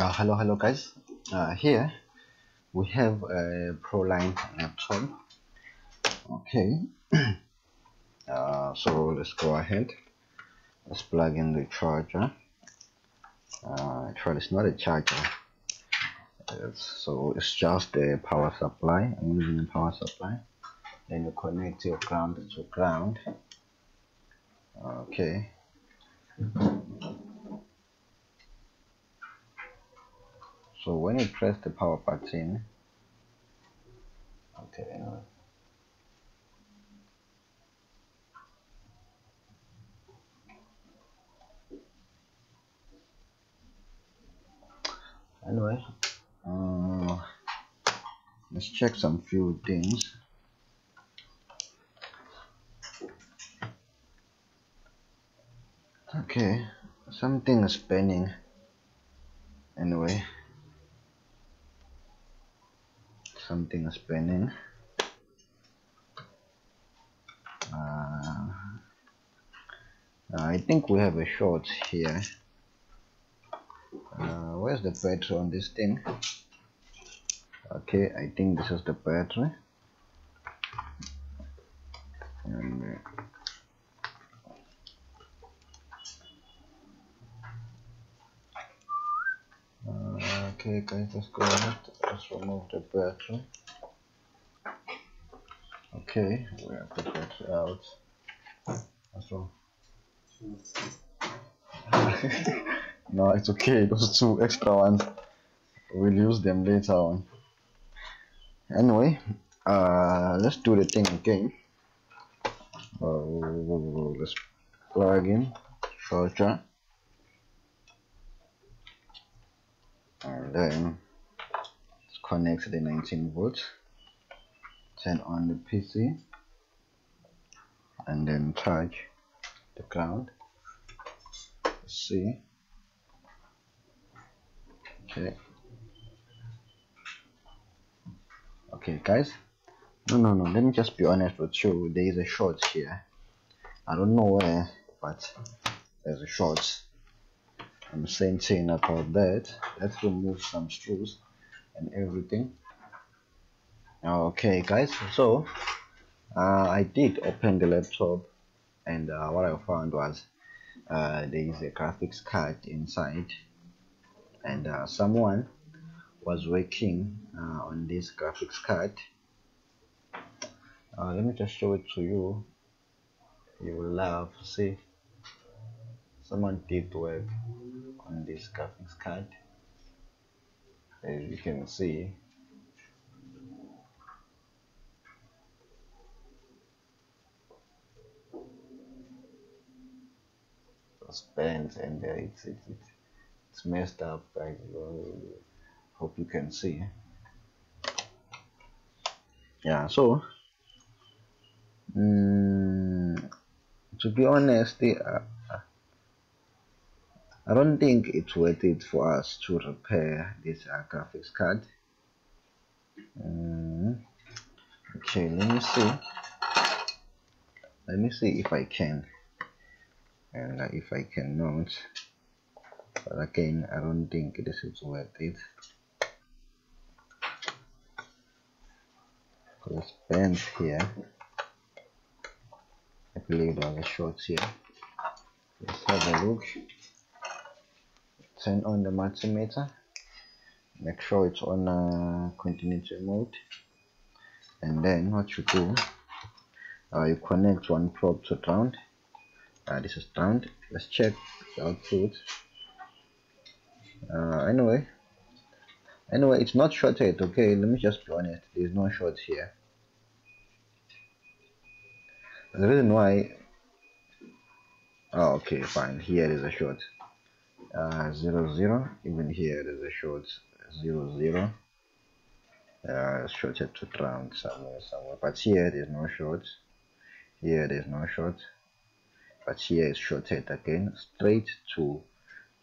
uh, hello hello guys. Uh, here we have a ProLine laptop okay. Uh, so let's go ahead. Let's plug in the charger. Uh, actually it's not a charger. It's, so it's just a power supply I'm using a power supply. Then you connect your ground to ground. Okay so when you press the power button okay anyway. anyway uh, let's check some few things. Okay something is spinning. Anyway something spinning. Uh, I think we have a short here. Uh, where's the battery on this thing? Okay I think this is the battery. And uh, okay guys let's go ahead let's remove the battery okay we have the battery out what's wrong no it's okay those two extra ones. We'll use them later on. Anyway uh let's do the thing again. Uh, let's plug in. Charger and then. Connect the 19 volts turn on the PC and then charge the ground see. Okay. Okay guys. No no no. Let me just be honest with you. There is a short here. I don't know where but there's a short I'm saying about that. Let's remove some screws and everything. Okay guys. So uh, I did open the laptop and uh, what I found was uh, there is a graphics card inside. And uh, someone was working uh, on this graphics card. Uh, let me just show it to you. You will love to see? Someone did work on this graphics card. As you can see. Bent and it's, it's, it's messed up I hope you can see. Yeah so mm, to be honest the, uh, I don't think it's worth it for us to repair this uh, graphics card mm. okay let me see. Let me see if I can and uh, if I cannot but again I don't think this is worth it. Because bend here I believe there are shorts here. Let's have a look turn on the multimeter. Make sure it's on uh, continuity mode. And then what you do uh, you connect one probe to ground. Uh, this is ground. Let's check the output. Uh, anyway. Anyway it's not shorted okay? Let me just be honest. There's no short here. The reason why oh okay fine. Here is a short uh, 0 0 even here there's a short 0 0 uh, shorted to ground somewhere somewhere. But here there's no short. Here there's no short. But here is shorted again. Straight to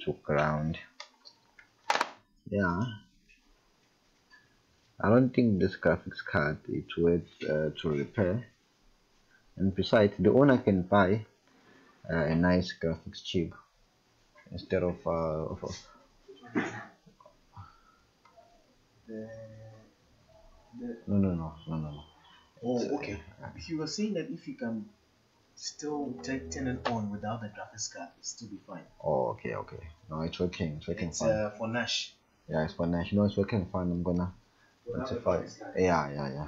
to ground. Yeah. I don't think this graphics card is worth uh, to repair. And besides the owner can buy uh, a nice graphics chip instead of, uh, of the, the no no no no no no. Oh okay. If you were saying that if you can still take it on without the graphics card it still be fine. Oh okay okay. No it's working it's working it's fine. uh, for nash. Yeah it's for nash. No it's working fine. I'm gonna notify yeah yeah yeah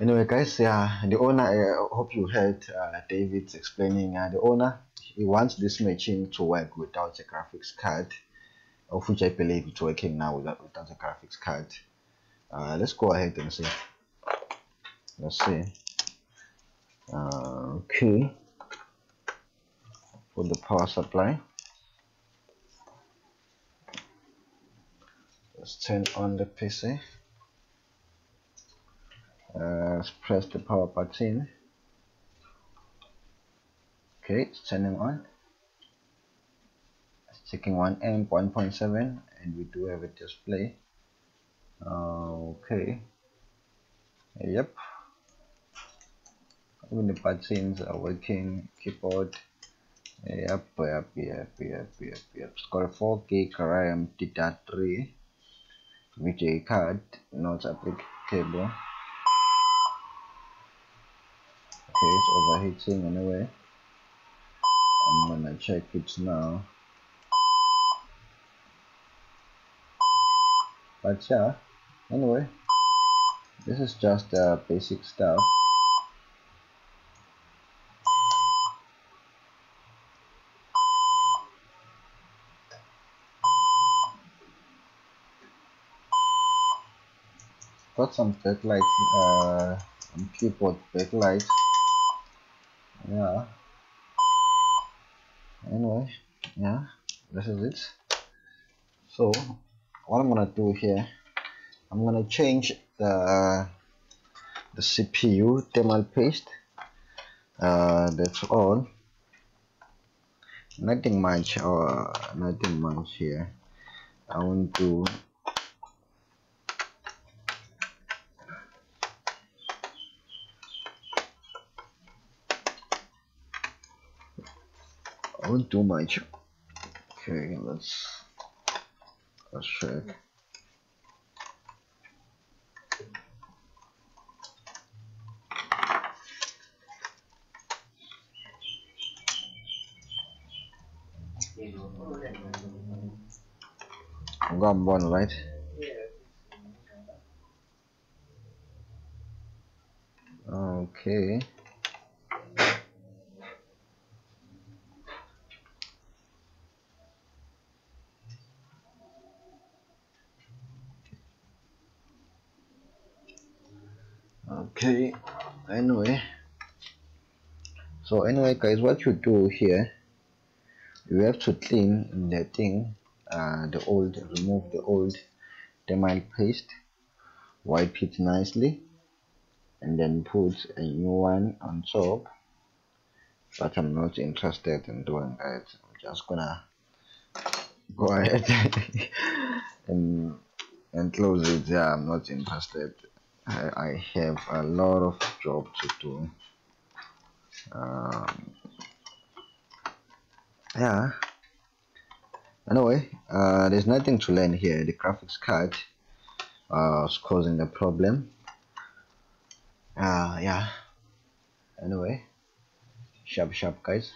anyway guys yeah the owner i hope you heard uh, david's explaining. Uh, the owner he wants this machine to work without a graphics card of which i believe it's working now without, without a graphics card. Uh, let's go ahead and see. Let's see. Uh, okay. For the power supply. Let's turn on the pc uh, press the power button okay it's turning on. It's checking 1 amp 1.7 and we do have a display. Okay. Yep. Even the buttons are working keyboard. Yep yep yep yep yep yep. It's got a 4 gig RAM DDR3 VGA card not applicable okay it's overheating anyway. I'm gonna check it now. But yeah anyway this is just uh, basic stuff. Got some backlight uh keyboard backlight yeah. Anyway yeah this is it. So what I'm gonna do here I'm gonna change the the CPU thermal paste uh, that's all. Nothing much or nothing much here. I want to Won't do much. Okay let's let's check. I'm got one right? Okay okay anyway. So anyway guys what you do here you have to clean the thing uh, the old remove the old thermal paste wipe it nicely and then put a new one on top. But I'm not interested in doing that. I'm just gonna go ahead and and close it. Yeah I'm not interested I, I have a lot of job to do. Um, yeah. Anyway uh, there's nothing to learn here. The graphics card uh, is causing the problem. Uh, yeah. Anyway sharp sharp guys